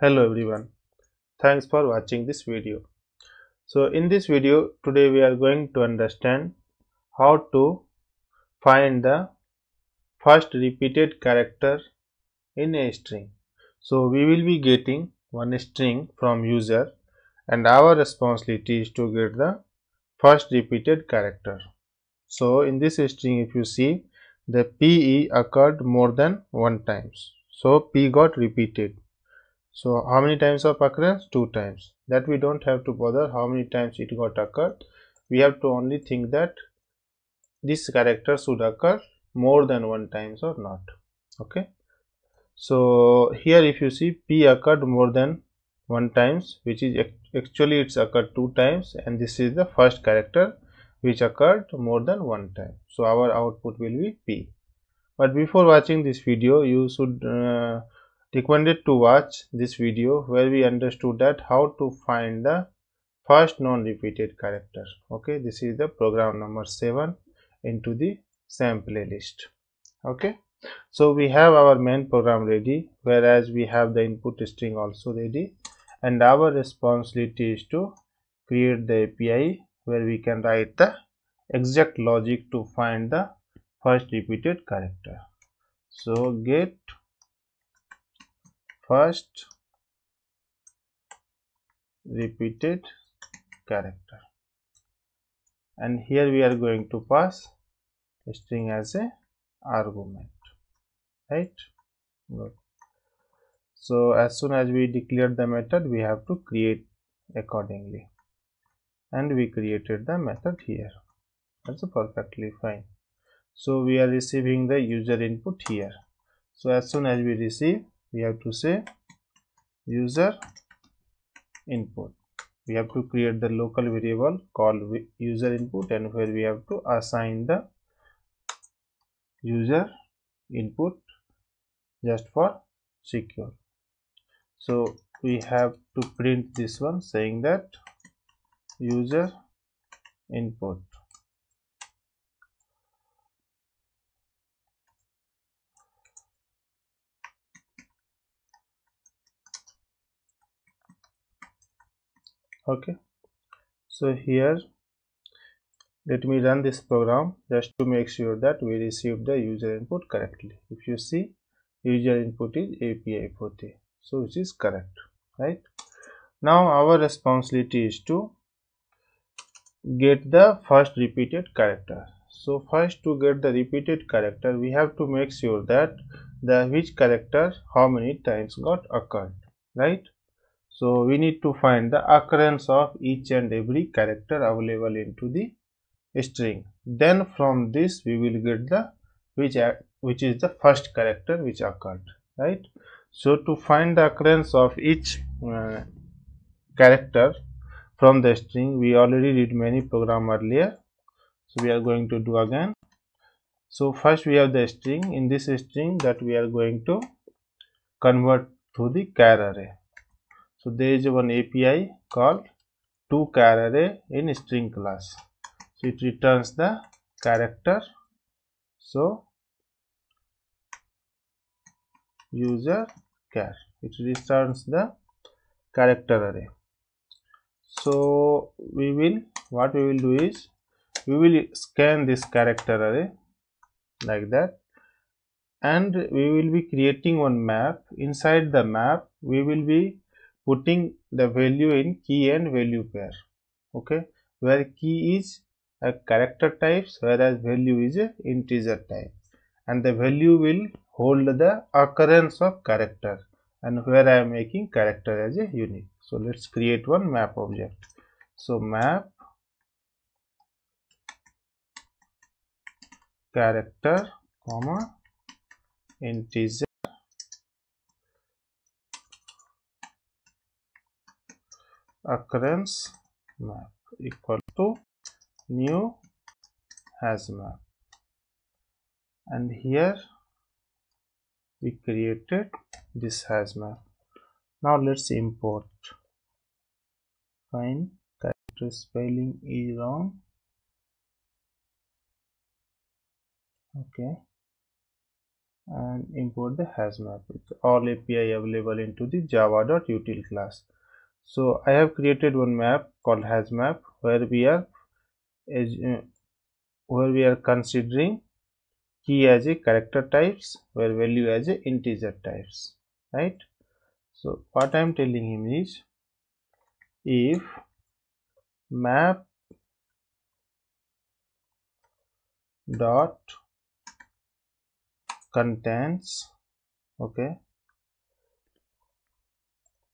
hello everyone. Thanks for watching this video. So in this video today we are going to understand how to find the first repeated character in a string. So we will be getting one string from user and our responsibility is to get the first repeated character. So in this string if you see the pe occurred more than one times. So p got repeated so how many times of occurrence? Two times. That we don't have to bother how many times it got occurred. We have to only think that this character should occur more than one times or not. Okay? So here if you see p occurred more than one times which is actually it's occurred two times and this is the first character which occurred more than one time. So our output will be p. But before watching this video you should uh, recommended to watch this video where we understood that how to find the first non-repeated character. Okay this is the program number 7 into the same playlist. Okay so we have our main program ready whereas we have the input string also ready. And our responsibility is to create the API where we can write the exact logic to find the first repeated character. So get first repeated character. And here we are going to pass string as a argument right? Good. So as soon as we declared the method we have to create accordingly. And we created the method here. That's perfectly fine. So we are receiving the user input here. So as soon as we receive we have to say user input. We have to create the local variable called user input and where we have to assign the user input just for secure. So we have to print this one saying that user input okay. So here let me run this program just to make sure that we receive the user input correctly. If you see user input is api pothi so which is correct right? Now our responsibility is to get the first repeated character. So first to get the repeated character we have to make sure that the which character how many times got occurred right so we need to find the occurrence of each and every character available into the string. Then from this we will get the which which is the first character which occurred right? So to find the occurrence of each uh, character from the string we already did many program earlier. So we are going to do again. So first we have the string. In this string that we are going to convert to the char array so there is one API called to char array in string class. So it returns the character. So user char it returns the character array. So we will what we will do is we will scan this character array like that and we will be creating one map inside the map we will be putting the value in key and value pair okay where key is a character types whereas value is a integer type and the value will hold the occurrence of character and where I am making character as a unique. So let's create one map object. So map character comma integer occurrence map equal to new HashMap. And here we created this HashMap. Now let's import. Fine. Character spelling is wrong. Okay. And import the HashMap with all API available into the java.util class. So I have created one map called HashMap where we are as, uh, where we are considering key as a character types where value as a integer types right? So what i am telling him is if map dot contains okay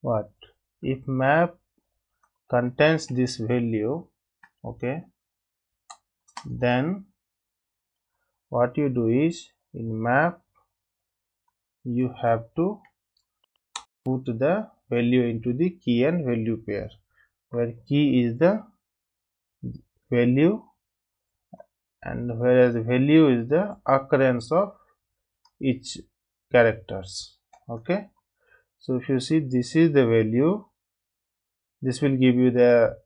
what if map contains this value okay then what you do is in map you have to put the value into the key and value pair where key is the value and whereas value is the occurrence of each characters okay. So if you see this is the value this will give you the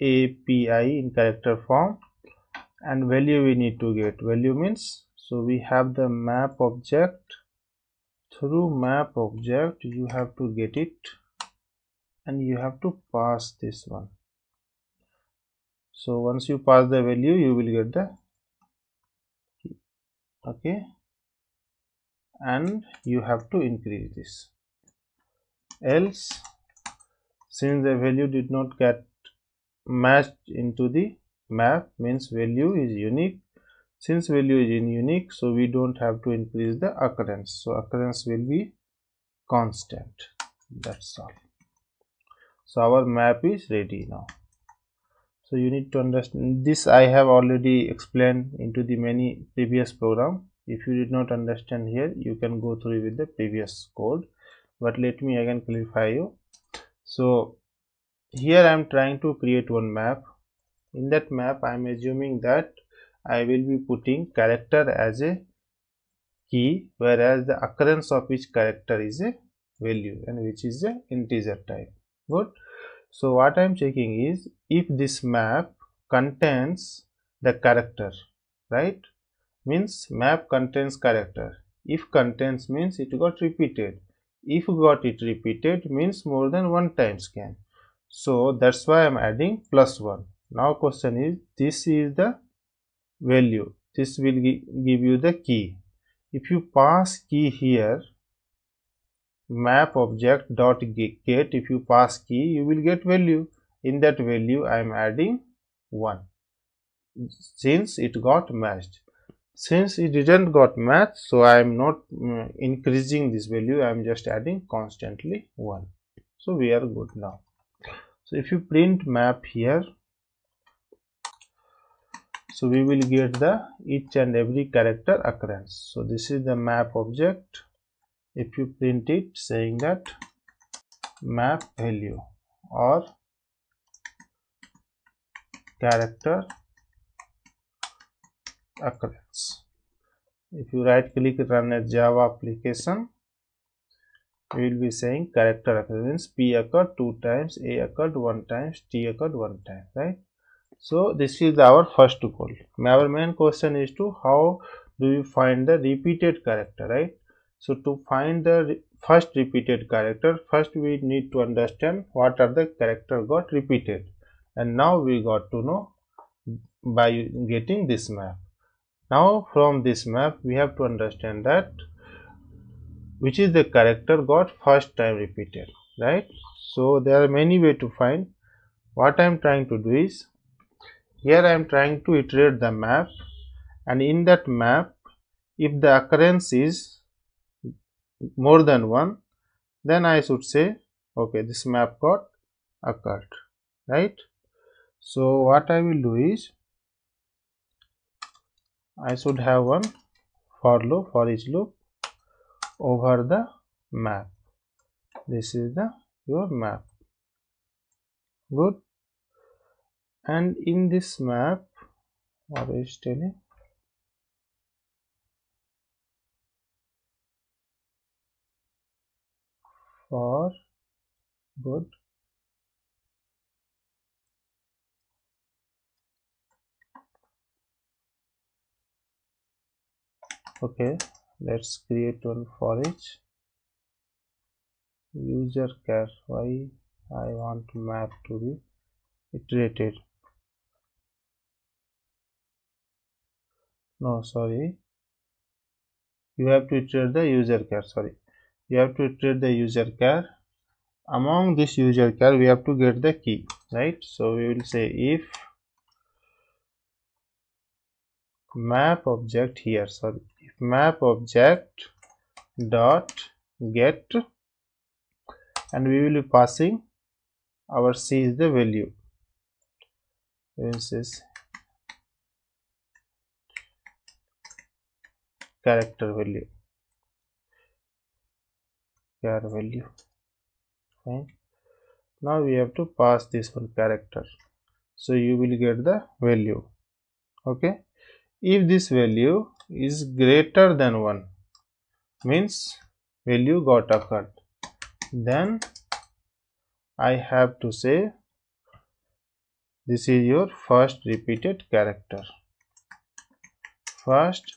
API in character form and value we need to get. Value means so we have the map object. Through map object you have to get it and you have to pass this one. So once you pass the value you will get the okay? And you have to increase this. Else since the value did not get matched into the map means value is unique. Since value is unique so we don't have to increase the occurrence. So occurrence will be constant. That's all. So our map is ready now. So you need to understand this i have already explained into the many previous program. If you did not understand here you can go through with the previous code. But let me again clarify you so here i am trying to create one map. In that map i am assuming that i will be putting character as a key whereas the occurrence of each character is a value and which is a integer type. Good. So what i am checking is if this map contains the character right? Means map contains character. If contains means it got repeated if got it repeated means more than one time scan. So that's why i'm adding plus one. Now question is this is the value. This will give you the key. If you pass key here map object dot get if you pass key you will get value. In that value i am adding 1 since it got matched since it didn't got match so i am not um, increasing this value i am just adding constantly 1 so we are good now. So if you print map here so we will get the each and every character occurrence. So this is the map object. If you print it saying that map value or character occurrence. If you right click run a Java application, we will be saying character occurrence P occurred two times, A occurred one times, T occurred one time, right? So this is our first goal. Our main question is to how do you find the repeated character, right? So to find the first repeated character, first we need to understand what are the character got repeated, and now we got to know by getting this map. Now from this map we have to understand that which is the character got first time repeated right. So there are many way to find what I am trying to do is here I am trying to iterate the map and in that map if the occurrence is more than one then I should say okay this map got occurred right. So what I will do is I should have one for loop for each loop over the map. This is the your map. Good. And in this map what is telling? For good okay let's create one for each. User care why i want map to be iterated. No sorry. You have to iterate the user care sorry. You have to iterate the user care. Among this user care we have to get the key right? So we will say if map object here sorry map object dot get and we will be passing our c is the value. This is character value. Char value. Fine now we have to pass this one character. So you will get the value. Okay. If this value is greater than 1 means value got occurred. Then I have to say this is your first repeated character. First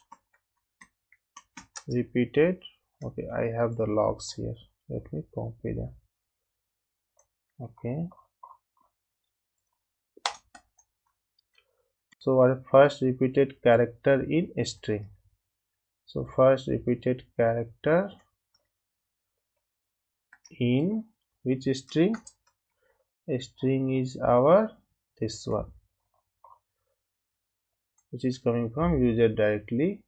repeated okay I have the logs here. Let me copy them. Okay so our first repeated character in a string? So first repeated character in which string? A string is our this one which is coming from user directly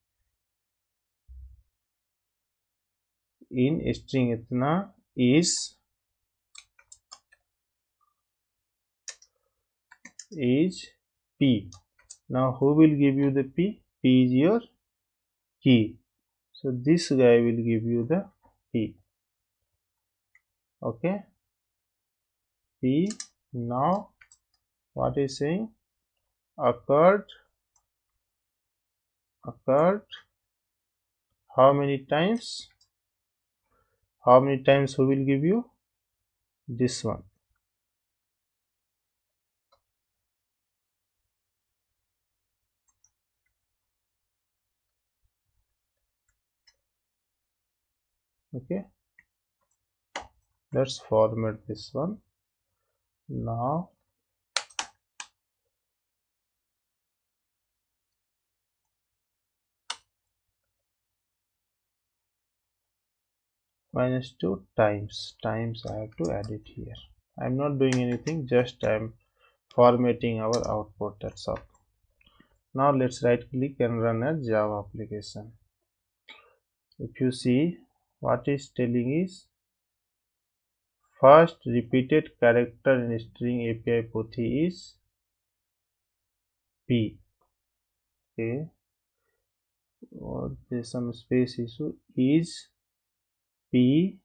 in string. itna is is p now who will give you the p? P is your key. So this guy will give you the p. Okay? P now what is saying? Occurred. Occurred. How many times? How many times who will give you? This one okay. Let's format this one. Now minus 2 times. Times I have to add it here. I'm not doing anything just I'm formatting our output that's all. Now let's right click and run a Java application. If you see what is telling is first repeated character in string API Pothi is P. Okay. Or there's some space issue is P.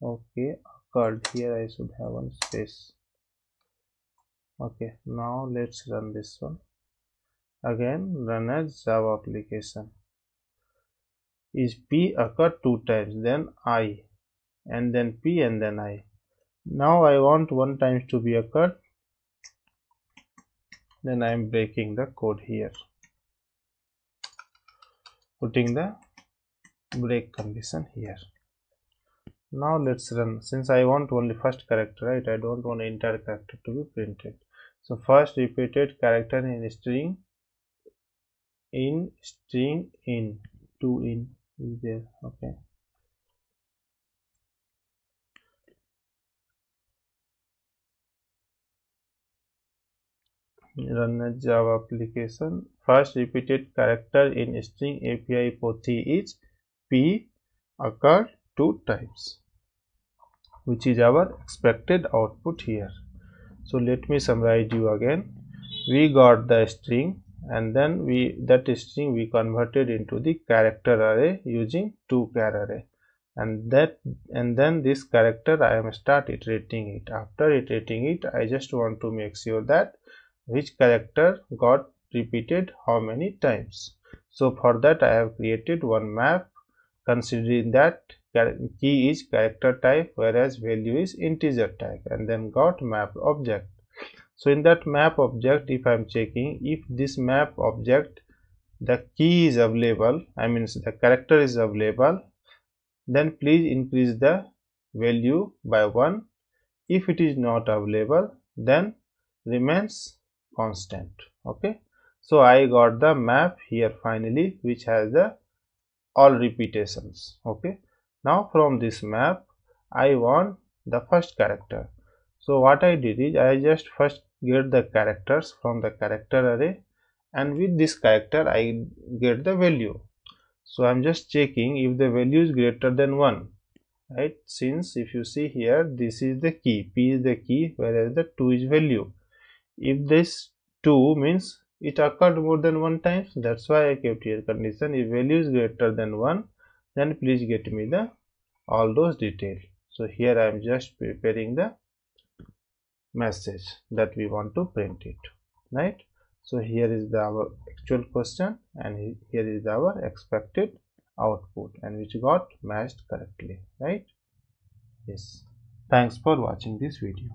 Okay occurred here I should have one space. Okay now let's run this one. Again run as Java application is P occur two times then I and then P and then I. Now I want one times to be occurred. Then I am breaking the code here. Putting the break condition here. Now let's run. Since I want only first character right I don't want entire character to be printed. So first repeated character in string in string in to in is there okay. Run a java application. First repeated character in string api pothi is p occurred two times which is our expected output here. So let me summarize you again. We got the string and then we that string we converted into the character array using to char array. And that and then this character i am start iterating it. After iterating it i just want to make sure that which character got repeated how many times. So for that i have created one map considering that key is character type whereas value is integer type and then got map object so in that map object if i'm checking if this map object the key is available i mean the character is available then please increase the value by 1 if it is not available then remains constant okay? So i got the map here finally which has the all repetitions okay? Now from this map i want the first character. So what i did is i just first get the characters from the character array and with this character i get the value. So i'm just checking if the value is greater than 1 right? Since if you see here this is the key p is the key whereas the 2 is value. If this 2 means it occurred more than one times that's why i kept here condition. If value is greater than 1 then please get me the all those details so here i am just preparing the message that we want to print it right? So here is the our actual question and here is our expected output and which got matched correctly right? Yes. Thanks for watching this video